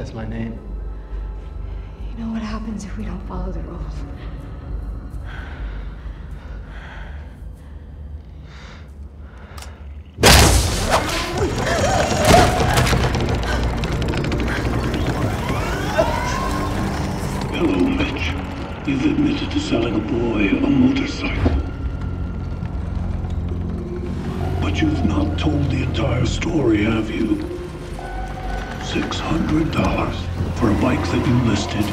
says my name. You know what happens if we don't follow the rules? Hello, Mitch. You've admitted to selling a boy a motorcycle. But you've not told the entire story, have you? $600 for a bike that you listed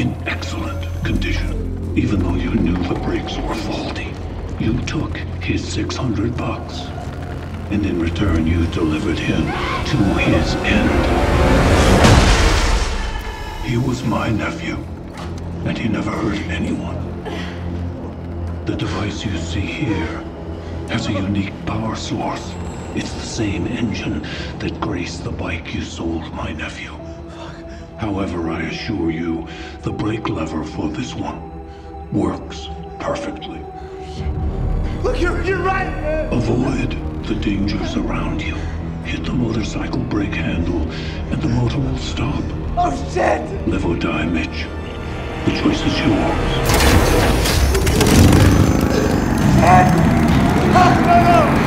in excellent condition, even though you knew the brakes were faulty. You took his 600 bucks, and in return you delivered him to his end. He was my nephew, and he never hurt anyone. The device you see here has a unique power source. It's the same engine that graced the bike you sold my nephew. However, I assure you, the brake lever for this one works perfectly. Look, you're, you're right. Avoid the dangers around you. Hit the motorcycle brake handle, and the motor will stop. Oh, shit! Live or die, Mitch. The choice is yours. Oh, no, no!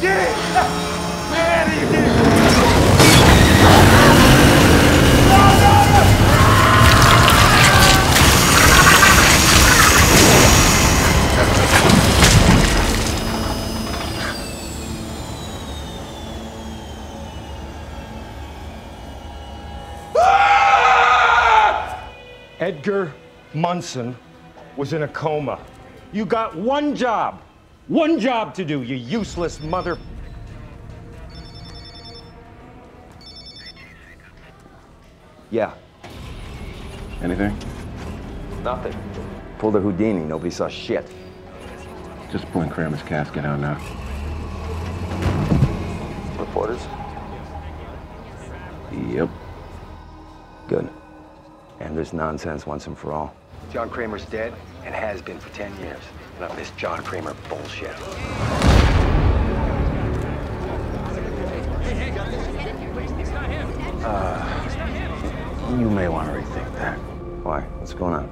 Did it! Edgar Munson was in a coma. You got one job, one job to do, you useless mother. Yeah, Anything? nothing. Pulled a Houdini, nobody saw shit. Just pulling Kramer's casket out now. Reporters? Yep. Good. And this nonsense once and for all. John Kramer's dead and has been for 10 years. None of this John Kramer bullshit. Uh, you may want to rethink that. Why? What's going on?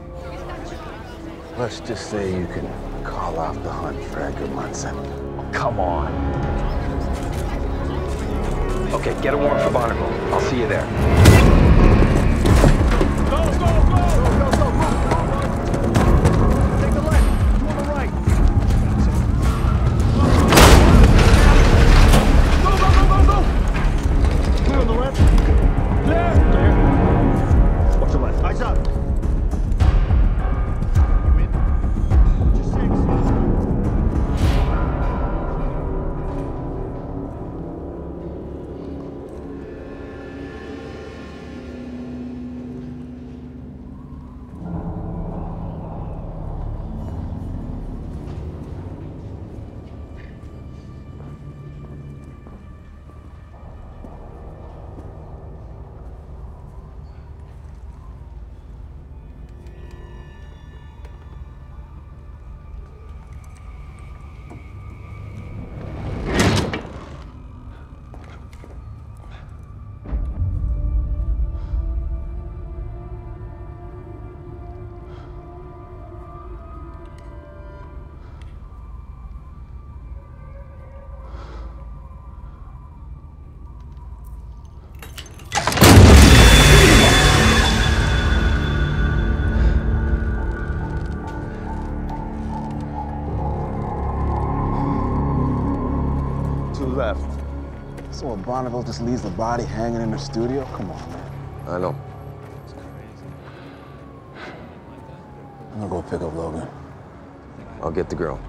Let's just say you can call off the hunt for Edgar Munson. Come on. Okay, get a warrant for Bonneville. I'll see you there. What's the left? Eyes up. left. So what, Bonneville just leaves the body hanging in the studio? Come on, man. I know. I'm gonna go pick up Logan. I'll get the girl.